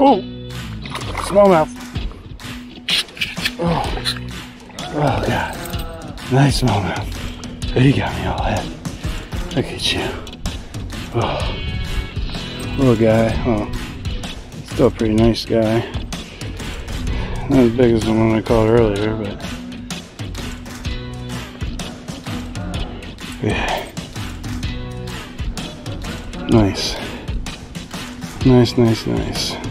Oh, smallmouth. Oh, oh God. Nice smallmouth. You got me all head. Look at you. Oh, little guy. Oh, still a pretty nice guy. Not as big as the one I caught earlier, but yeah. Nice. Nice, nice, nice.